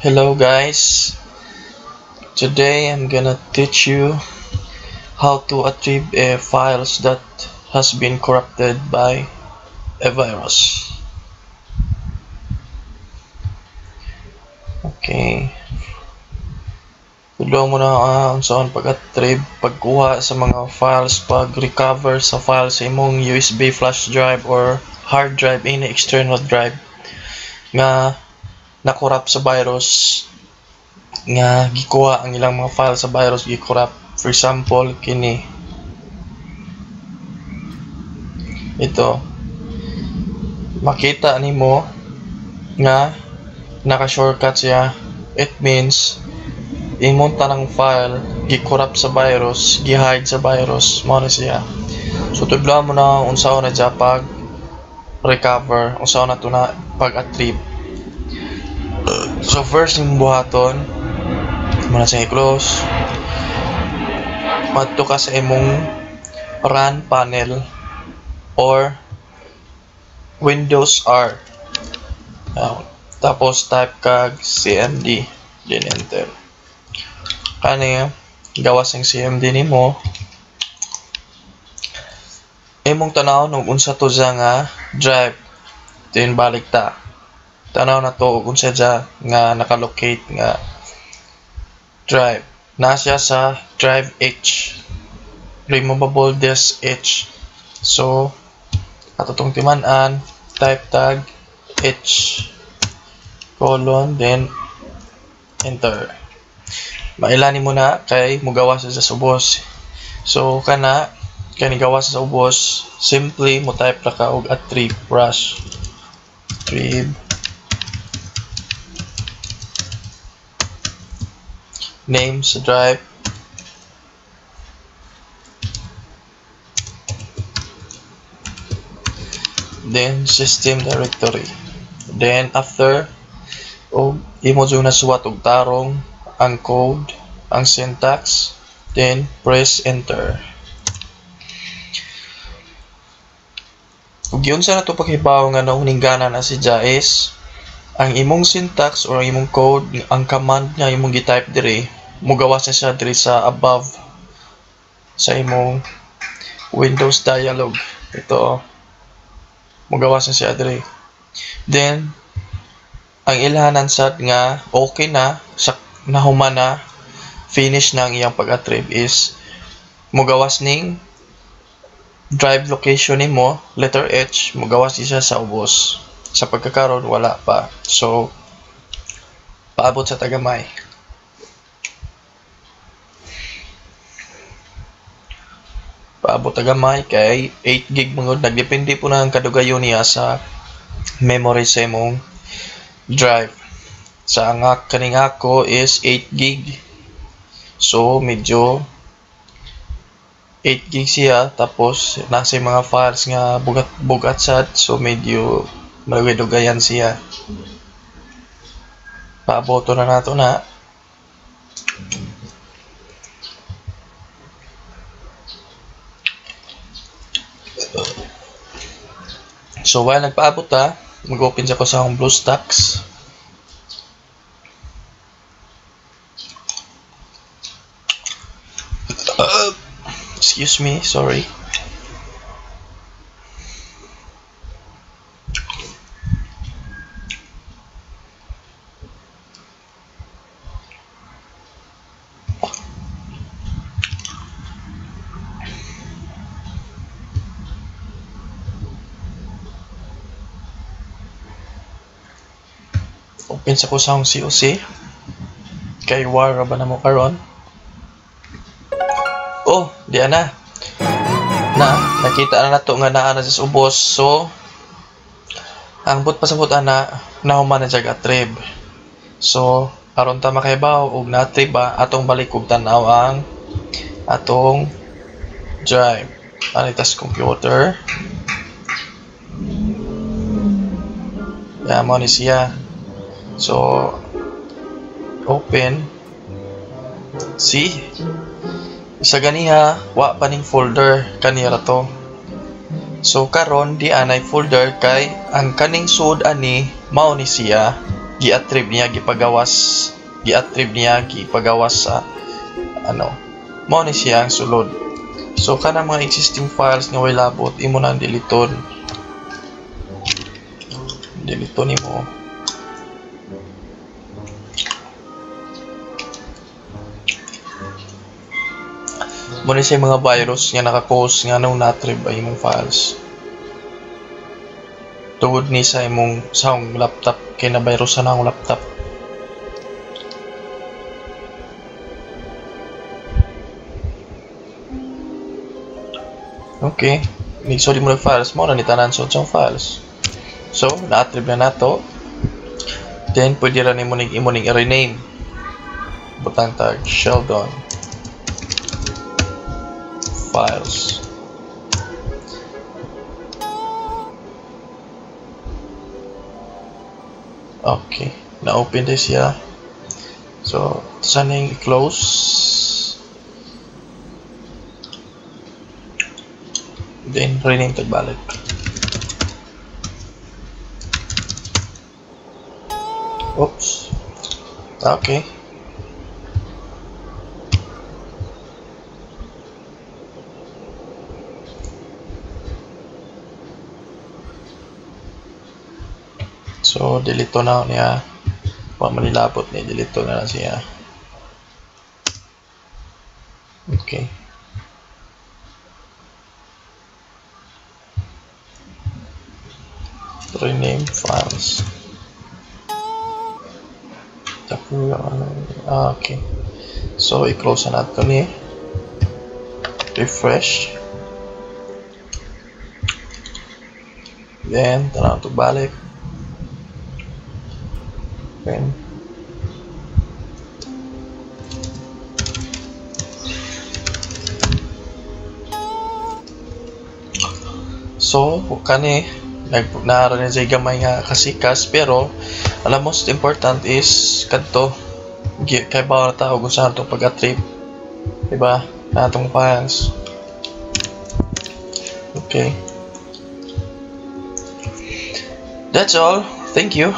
Hello guys. Today I'm gonna teach you how to retrieve a files that has been corrupted by a virus. Okay. Tulo mo na uh, unsaon pag-retrieve, pagkuha sa mga files, pag-recover sa files sa imong USB flash drive or hard drive any external drive nga nakorap sa virus nga gikuha ang ilang mga file sa virus gikorap. For example kini. Ito. Makita nimo nga naka shortcut siya. It means imong tanang file gikorap sa virus gihide sa virus mo na siya. So tudlo mo na unsaon na pag recover unsaon na to na pag retrieve So first yung buhaton, muna sa i-close. Madto ka sa imong run panel or Windows R. Tapos type kag CMD, then enter. Kani gawas ang CMD nimo. Imong tanaw nung unsa to nga drive. Then balik ta tanaw na to kung sadya nga nakalocate nga drive. Nasya sa drive H. Removable disk H. So ato tong timan-an type tag H colon then enter. Mailani mo na kay mugawa sa subos so kana kani gawas sa ubos simply mo type ra ka og attrib brush. Attrib name sa drive. Then system directory. Then after og imo jud na suwat og tarong ang code ang syntax then press enter. Ug yun sa nato pakibaw nga nauningana na si Jais ang imong syntax or imong code ang command niya imong gi-type dire mugawas na siya diri sa above sa imong Windows dialog. Ito, mugawas na siya diri. Then, ang ilhanan sad nga okay na, sa nahuman na, finish na ang iyang pag-attrib is mugawas ning drive location nimo, letter H, mugawas siya sa ubos. Sa pagkakaroon, wala pa. So, paabot sa tagamay. Paabot gamay kay 8 gig mangod nagdepende po na ang kadugayon niya sa memory sa imong drive. Sa nga kaning ako is 8 gig. So medyo 8 gig siya. Tapos nasa mga files nga bugat bugat sad so medyo malugayan siya. Paaboto na nato na So while nagpaabot ta, mag-open siya ko sa akong BlueStacks. Uh, excuse me, sorry. Open sa kusang COC kay war ba na mo karon? Oh di na na nakita na nato nga naa na sa ubos so ang but pasabot ana nahuman na jag atrib so aron ta makaibaw og natrib ba atong balik og tan-aw ang atong drive. Anitas computer? Yeah, mo siya. So, open. See? Sa ganiha, wa pa ning folder kanira to. So karon di anay folder kay ang kaning sud ani mao ni siya gi-attrib niya gipagawas gi-attrib niya gipagawas sa ano mo ni siya ang sulod so kana mga existing files nga way labot imo nang diliton diliton nimo mo ni siya mga virus nga naka-cause nga nung na-attrib ay imong files tungod ni sa imong sa akong laptop kay na virus na akong laptop Okay. Ni-sorry mo na files mo, nanitanan sa sa files. So, na-attrib na nato. Then, pwede rin mo ning i-rename. Butang tag Sheldon files. Okay. Na-open din siya. So, sana yung i-close. Then, rename tagbalik. Oops. Okay. So, delete na niya. Wa manilabot ni delete na lang siya. Okay. rename files. Tapos, ah, okay. So, i-close na natin ni. Refresh. Then, tanaw ito balik. Then, So, kani nag naara ni sa gamay nga kasikas pero alam most important is kadto kay bawal tao kung saan itong pag-trip diba? Na itong files okay. That's all. Thank you